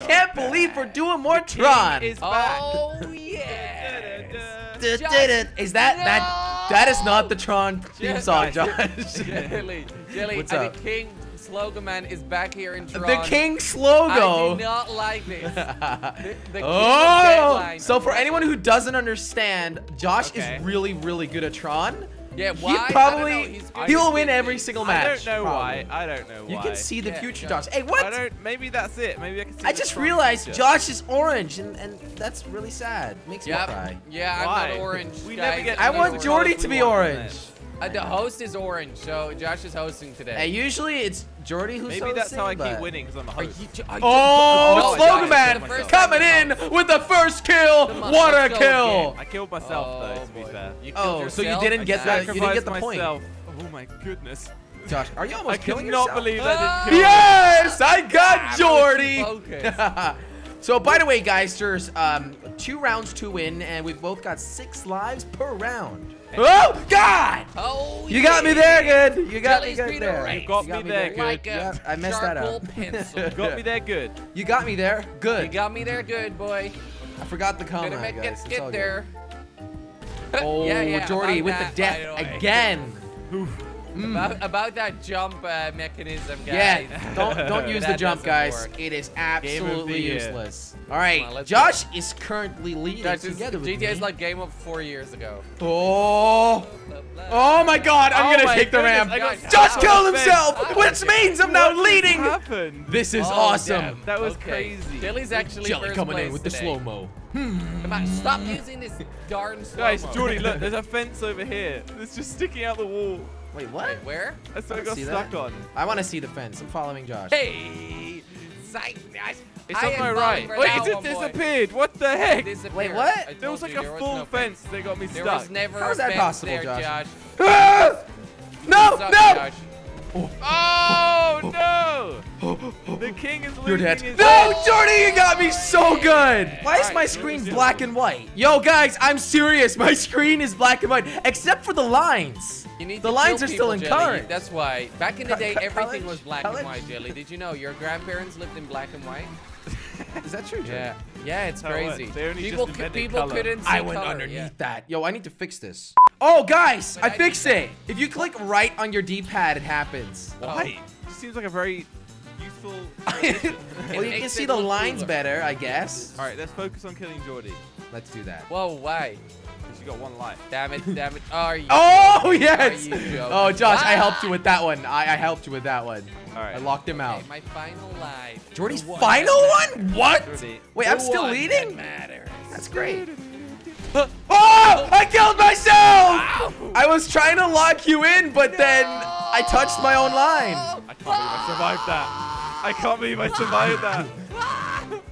Can't believe we're doing more Tron. is oh, back. Oh yeah. Is that that? That is not the Tron theme song, Josh. Jelly, Jelly, What's and up? the King Slogoman is back here in Tron. the King's I logo. do not like this. The, the oh, so for anyone who doesn't understand, Josh Okay. is really, really good at Tron. Yeah, why? I probably he will win every things. single I don't know probably. why. I don't know why. You can see the Yeah, future, yeah. Josh. Hey, I what? don't. Maybe that's it. Maybe I can see. I just realized future. Josh is orange, and, and that's really sad. Makes me cry. Yeah, Why? I'm not orange. We guys. never get I want orange. Jordi to be want orange. Uh, the host is orange, so Josh is hosting today. Hey, usually it's Jordi who's Maybe that's how I hosting, keep winning because I'm a Are host. you, are you- Oh, No, Slogoman coming in with the first kill. Come what a kill! again. I killed myself Oh, though. To be fair. You killed Oh, so you didn't get I the you didn't get the point. myself. Oh my goodness. Josh, are you almost I killing cannot yourself? believe Ah! I didn't kill Yes, I Ah, got really Jordi. so, by the way, guys, there's um, two rounds to win, and we've both got six lives per round. Oh God! Oh, You got me there, good. You got me good Peter there. Rex. You got me there, good. Like a Yeah, I messed that up. You got me there good. You got me there. good. you got me there, good boy. I forgot the comment, Gonna make guys. it get all good. there. Oh, yeah, yeah, Jordi with that, the by death the way. again. About, about that jump uh, mechanism, guys. Yeah, don't don't use the jump, guys. work. It is absolutely useless. All right, on, let's Josh is currently leading Guys, this together with GTA is like game of four years ago. Oh, oh my God! I'm Oh gonna my take the goodness, ramp. I Josh how- killed himself, which means I'm now What leading. happened? This is Oh, awesome. damn. That was Okay. crazy. Jelly's actually Jelly first coming in place with the slow mo. Come on, stop using this darn slow Guys, Jordi, look, there's a fence over here. It's just sticking out the wall. Wait, what? Wait, where? That's what I I got stuck that. on. I want to see the fence. I'm following Josh. Hey, psych. It's I on my right. Wait, it just one, boy. disappeared. What the heck? Wait, what? There was like you, a was full no fence. They got me There stuck. was never How a is that fence possible, there, Josh? Josh. No, up, no! Josh? Oh, oh no! The king is losing You're dead. his No, Jordi, you got me so good. Why is my screen black and white? Yo, guys, I'm serious. My screen is black and white, except for the lines. You need The lines kill are still in Jelly. color. That's why. Back in the day, everything was black and white, Jelly. Did you know your grandparents lived in black and white? Is that true? Jordi? Yeah. Yeah, it's How crazy. works. They only people just cou- invented people color. couldn't see I went color, underneath yeah. that. Yo, I need to fix this. Oh, guys, But I I did fixed that. it. If you click right on your D-pad, it happens. Why? This seems like a very useful. well, you can see the lines cooler. better, I guess. All right, let's focus on killing Jordi. Let's do that. Whoa, why? Because you got one life. Damn it, damn it. Are you Oh, joking? yes. You? Oh, Josh, I Ah! helped you with that one. I, I helped you with that one. All right. I locked him out. My final life. Jordi's one final that one? What? Jordi. Wait, The I'm still one leading? That matters. That's great. Oh! I killed myself! I was trying to lock you in, but then I touched my own line. I can't believe I survived that. I can't believe I survived that.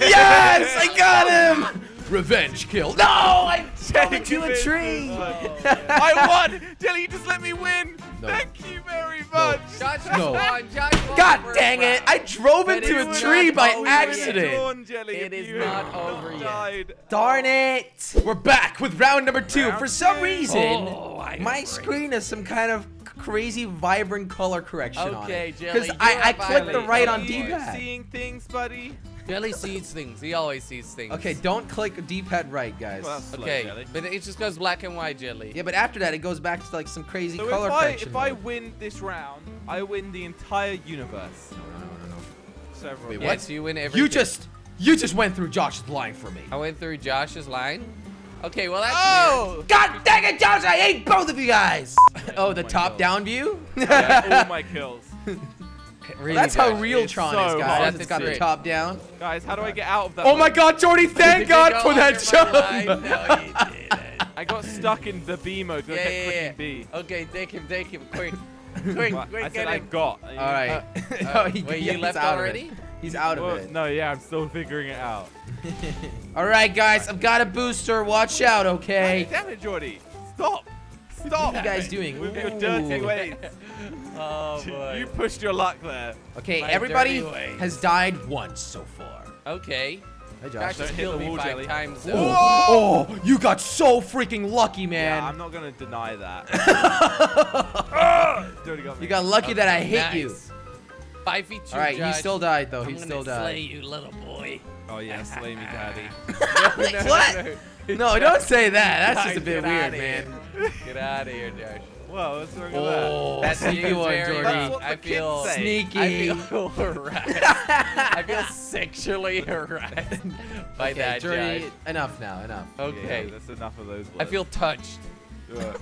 Yes! I got him! Revenge kill. No! I fell into a convinced tree. Oh, us. I won! Jelly, you just let me win! No. Thank you very much! Josh No. won. Josh won God dang it! I drove But into a tree by accident. Drawn, Jelly, It if is not over yet. died. Darn it! We're back with round number two. Round For some two. reason, Oh, my agree. screen is some kind of crazy, vibrant color correction on Okay, it. Jelly, Because I, I clicked the right on D-pad. seeing things, buddy? Jelly sees things. He always sees things. Okay, don't click D-pad right, guys. Well, that's slow, Okay, Jelly. but it just goes black and white, Jelly. Yeah, but after that, it goes back to like some crazy So color if I, correction. if I win this round, I win the entire universe. No, no, no, no, no. Several. Wait, Yes, what? you win everything. You just, you just went through Josh's line for me. I went through Josh's line. Okay, well that's Oh! God dang it, Josh! I hate both of you guys. oh, the my top-down view. Yeah, all my kills. Really, That's how real It's Tron so is, hard guys. to It's got the top-down. Guys, how do I get out of that? Oh my? God, Jordi! Thank God go for that jump. No. I got stuck in the B mode. Yeah, yeah, yeah. B. Okay, take him, take him, quick. Quick, Well, quick, I get said I got. All right. Uh, uh, he- wait, yeah, you left out already? He's out of Well, it. no, yeah, I'm still figuring it out. All right, guys, I've got a booster. Watch out, okay? Damn it, Jordi! Stop! Stop! What are you guys doing? With your dirty Ooh. ways. Oh boy. You pushed your luck there. Okay, My everybody has died once so far. Okay. Hey, Josh Don't hit killed the me wall, five Jelly. times. Oh, though. oh, you got so freaking lucky, man. Yeah, I'm not gonna deny that. Got me. you got lucky that I hit you. Five feet two, All right, he still died though. I'm He gonna still slay died. you, little boy. Oh yeah, slay me, daddy. No, no, What? no. No, don't say that. That's just a bit get weird, man. Get out of here, Josh. Whoa, what's wrong with Oh, That's sneaky one, Jordi. That's what I the kids feel say. Sneaky. I feel harassed. I feel sexually harassed by Okay, that, Jordi, Josh. enough now. Enough. Okay. Yeah, that's enough of those words. I feel touched. Yeah.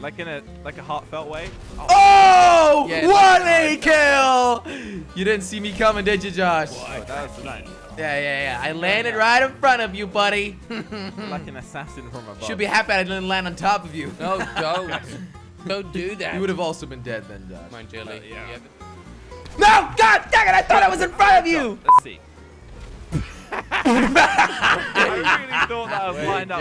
like in a like a heartfelt way. Oh, Yeah, what it's a kill! You didn't see me coming, did you, Josh? Oh, that was nice. Yeah, yeah, yeah. I landed right in front of you, buddy. like an assassin from above. Should be happy I didn't land on top of you. No, don't. don't do that. You would have also been dead then, Josh. Come on, Jelly. Uh, yeah. You No! God dang it! I thought I was in front of you! Let's see. I really thought that was Wait, lined up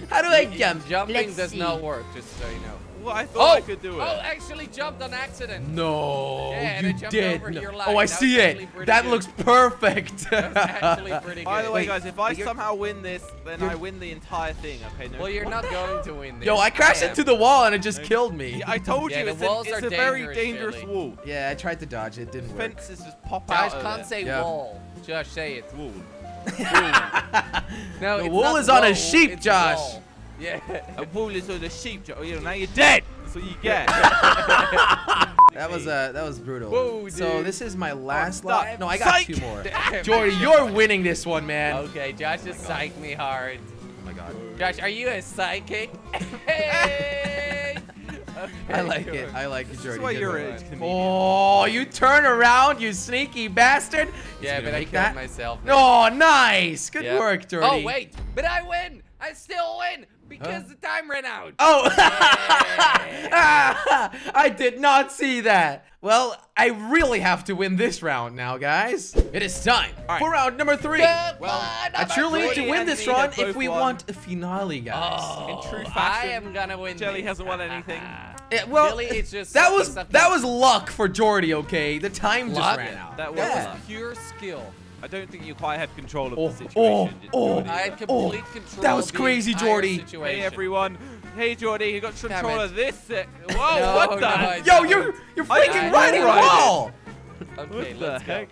for How do I jump? Jumping Let's does see. not work, just so you know. Well, I thought Oh, I could do it. oh, actually jumped on accident. No, Yeah, you did. No. Oh, I That see it. That good. looks perfect. That actually pretty good. By the way, Wait, guys, if I you're- somehow win this, then you're- I win the entire thing. Okay, no. well, you're not going to win this. Yo, I crashed am. into the wall and it just killed me. Yeah, I told Yeah, you the it's, walls a, it's are a very dangerous, dangerous wall. Yeah, I tried to dodge it. It didn't work. Fences just pop Josh out. of can't say wall. Josh, say it. wall. No, The it's wool not is on a sheep, it's Josh. Wall. Yeah. A wall is on a sheep. Jo- You know, now you're dead. That's what you get. That was uh, that was brutal. Whoa, So this is my last stop. life. No, I got Psych. two more. Damn. Jordi, you're winning this one, man. Okay, Josh just psyched me hard. Oh my god. Josh, are you a psychic? hey! I like it. I like it, This Jordi. is why Good you're one. a comedian. Oh, you turn around, you sneaky bastard. Yeah, but I make killed that. myself. Oh, nice. Good Yeah. work, Jordi. Oh, wait. But I win. I still win because Huh? the time ran out. Oh, I did not see that. Well, I really have to win this round now, guys. It is time right. for round number three. Good well, one, I truly need to win this round if we won. want a finale, oh, guys. Oh, In true I am gonna win. Jelly this. hasn't won anything. Yeah, well, Billy is just that was that was luck for Jordi. Okay, the time just ran out. That was Yeah. Pure skill. I don't think you quite had control of Oh, the situation. oh, oh. oh. I had Oh, complete control. that was of the crazy, Jordi. Hey everyone. Hey Jordi, you got control of this. Whoa, No, what the? I Yo, don't. you're you're freaking riding a ride wall. Okay, What the let's go.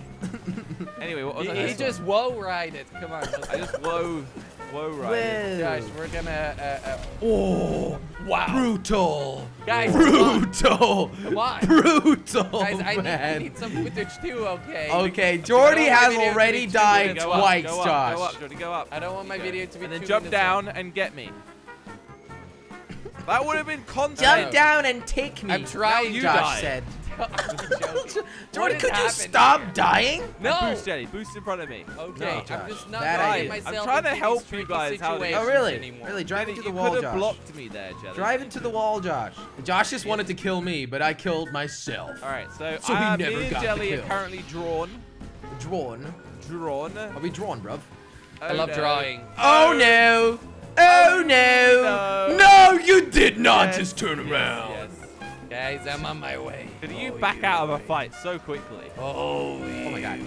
anyway, what was He, I he just whoa ride it. Come on. I just whoa, whoa right. Josh, we're gonna. Uh, uh, Oh, wow. brutal. Guys, brutal. Come on. Brutal, Guys, I need, man. we need some footage too, okay? Okay, Jordi I has my video to already died good. Go up, twice, go up, Josh. Go up, Jordi, go up. I don't want my video to be And then too jump innocent. down and get me. That would have been content. Jump down and take me. I'm trying, Josh Josh. said. I'm joking. Jordi, is could you stop here? dying? No. Boost Jelly, boost in front of me. Okay, No, I'm Josh, just not bad getting idea. myself I'm trying to help you guys how Oh, really? Anymore. Really? Drive into the you wall, could have Josh. blocked me there, Jelly. Drive into the wall, Josh. Josh just wanted to kill me, but I killed myself. All right, so, So he uh, never me and got the Jelly kill. are currently drawn. Drawn. Drawn. Are we drawn, bruv? I love drawing. Oh no! Oh no! no. No, you did not Yes, just turn around. Yes. Guys, I'm on my way. Did you Oh, back out of a fight so quickly? Oh, Oh my god.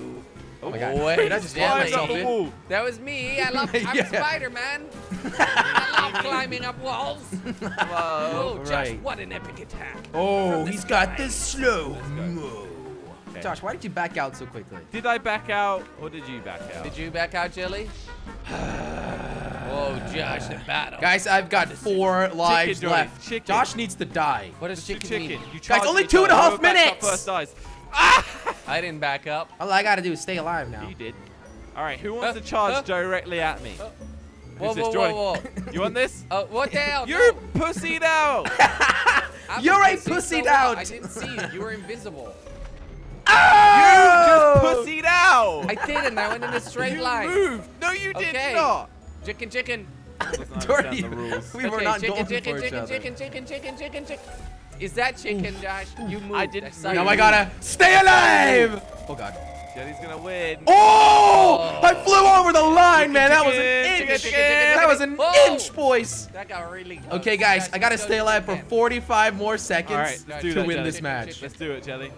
Oh my god. Wait, Did I just Jelly. blow up myself the in? wall. That was me. I love. I'm Yeah. Spider-Man. I love climbing up walls. Whoa. Oh, Josh, right. what an epic attack. Oh, From the he's got sky. the slow Let's mo. Okay. Josh, why did you back out so quickly? Did I back out or did you back out? Did you back out, Jelly? Whoa, Josh, the battle. Guys, I've got four lives Jordi, left. chicken. Josh needs to die. what does chicken, chicken. mean? You Guys, only each two and a other. half Whoever backs up minutes. I didn't back up. All I gotta do is stay alive now. You did. All right, who wants Uh, to charge uh, directly at me? uh, Whoa, whoa, whoa, whoa. You want this? Oh, what the hell? You're No. pussied out. You're a pussy pussied so well. out. I didn't see you. You were invisible. Oh! Just pussied out. I didn't. I went in a straight you line. moved. No, you Okay. did not. Chicken, chicken. Doesn't Jordi, understand the rules. we were okay, not chicken, going chicken, for each chicken, other. chicken, chicken, chicken, chicken, chicken. Is that chicken, Josh? You moved. I didn't saw move. you Now I gotta stay alive! Oh god. Jelly's gonna win. Oh! I oh. flew over the line, man. That was an inch. chicken, chicken, That was an Whoa! inch, boys. That got really close. Okay, guys, Josh, I gotta stay alive for 45 more seconds All right, to that, win Jelly. this match. Let's do it, Jelly.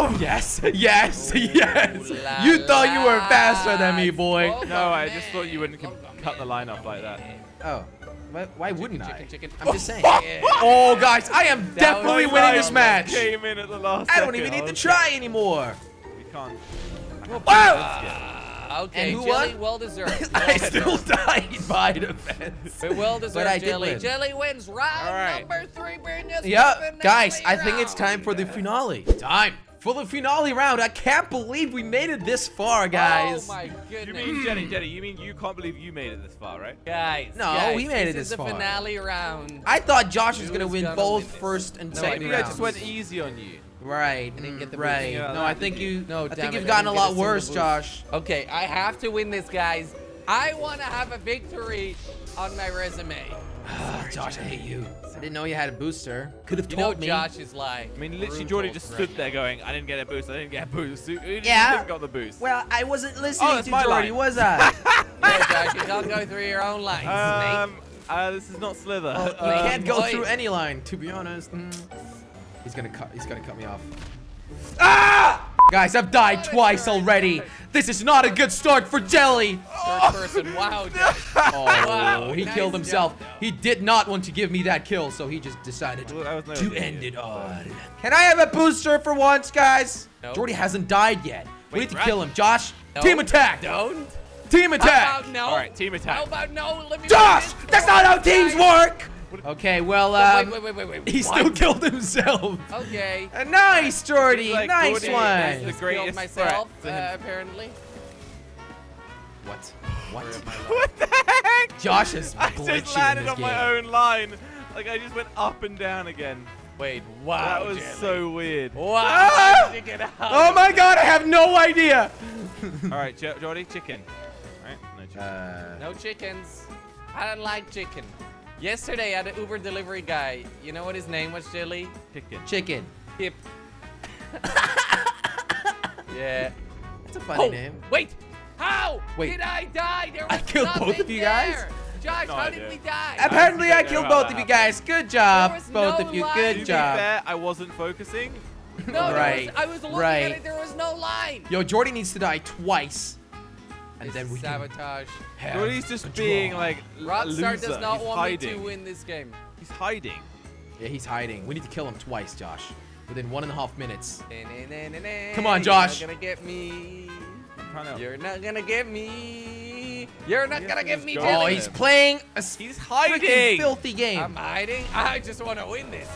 Oh, yes. Yes. Yes. You thought you were faster than me, boy. No, I just thought you wouldn't cut the line off like that. Oh. Why, why wouldn't chicken, I? chicken. I'm just saying. Oh, guys, I am That definitely winning this match. Came in at the last I don't even need to try anymore. You can't. Whoa! Ah, okay, And who Jelly, won? well deserved. I Well still died by defense. But well deserved, But I did Jelly. win. Jelly wins round All right. number three. Bring us Yeah, guys, I finale think it's time for the finale. Time for the finale round. I can't believe we made it this far, guys. Oh my goodness. You mean Jenny, Jenny? You mean you can't believe you made it this far, right? Guys, No, guys, we made it this is this the far. finale round. I thought Josh was gonna win gonna both win this? first and No, second Maybe I rounds. just went easy on you. Right. I didn't get the right. boost. Yeah, no, I think did you. No, I think it, you've gotten a didn't get a lot worse. Josh. Okay, I have to win this, guys. I want to have a victory on my resume. Josh, I hate you. I didn't know you had a booster. Could have You know told me. Josh is like. I mean, literally, brutal Jordi just right stood now. there going, I didn't get a boost, I didn't get a boost. Who, who Yeah. didn't got the boost? Well, I wasn't listening that's to my Jordi, line. was I? No, Josh, you can't go through your own lines, um, uh, this is not Slither. Well, Uh, you can't go boy. through any line, to be honest. Mm. He's gonna cut. He's gonna cut me off. Ah! Guys, I've died twice already. This is not a good start for Jelly. Third person. Wow, Oh, Wow, he nice killed himself. though. He did not want to give me that kill, so he just decided Well, that was no to end it all. Can I have a booster for once, guys? No. Jordi hasn't died yet. we Wait, need to right. kill him. Josh, No. team attack. Don't. Team How attack. about no? All right, team attack. How about no? Let me Josh, that's not how teams work. Okay, well, um, wait, wait, wait, wait. he what? still killed himself. Okay. Uh, nice, Jordi. Like, nice Jordi, one. that's the Killed greatest myself, to uh, apparently. What? What? What the heck? Josh is I just landed this on my own line. Like, I just went up and down again. Wait, wow. that was Jelly. so weird. Wow. Ah! how did you get out Oh my god, I have no idea. All right, jo Jordi, chicken. All right, no chicken. Uh, No chickens. I don't like chicken. Yesterday, I had an Uber delivery guy. You know what his name was, Jelly? chicken. chicken. Hip. yeah. That's a funny Oh, name. wait. How Wait. did I die? There I was killed both of you guys? there. Josh, No how idea. did we die? Apparently, I don't killed both that of you guys. Good job, There was both no of you. line. to Good be job. fair, I wasn't focusing. no, Right, was, I was looking right. at it. There was no line. Yo, Jordi needs to die twice, and This then is we can sabotage. have Jordi's just a being like a Rockstar does not He's want hiding. me to win this game. He's hiding. Yeah, he's hiding. We need to kill him twice, Josh. Within one and a half minutes. Come on, Josh. You're not gonna get me. I'm trying to. You're not gonna get me. You're not You gonna get me, go Oh, Jelly. he's playing a s- He's hiding. filthy game. I'm hiding. I just want to win this.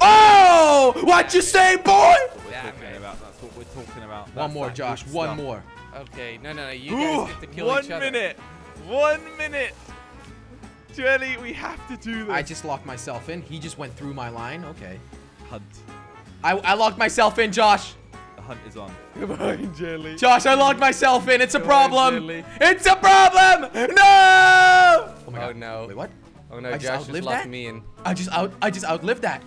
oh, what you say, boy? We're talking about. That's what we're talking about. One more, Josh. One more. Okay, no, no, no. You Ooh, guys get to kill one each other. minute. One minute. Jelly, we have to do this. I just locked myself in. He just went through my line. Okay. hunt. I, I locked myself in, Josh. The hunt is on. Come on, Jelly. Josh, I locked myself in. It's a Come on, problem. Jelly. It's a problem. No. Oh, oh my Oh, god. no. Wait, what? Oh no, I Josh just outlived locked that? me in. I just out. I just outlived that.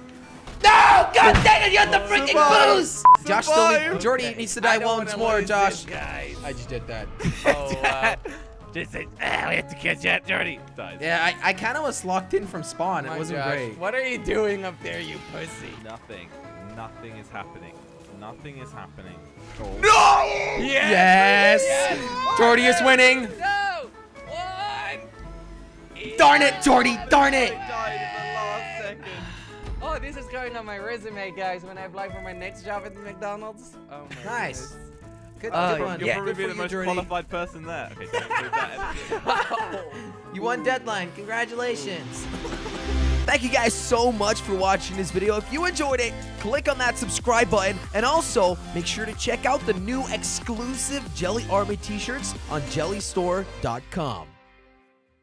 No! God dang it! You had the freaking Survive. boost. Josh still Survive. Jordi needs to die once more, Josh. guys. I just did that. Oh, wow. Just say, ah, we have to catch that Jordi. Dies. Yeah, I, I kind of was locked in from spawn. It My wasn't gosh, great. What are you doing up there, you pussy? Nothing. Nothing is happening. Nothing is happening. No! Yes! Yes! Jordi is winning. No! One! Darn it, Jordy! Darn it! I died in the last second. Oh, this is going on my resume, guys, when I apply for my next job at McDonald's. Oh my Nice. goodness. Good, Uh, good one. You'll Yeah. probably Good be the most Jordi. qualified person there. Okay, don't that. You won deadline. Congratulations. Thank you guys so much for watching this video. If you enjoyed it, click on that subscribe button and also make sure to check out the new exclusive Jelly Army t-shirts on jellystore.com.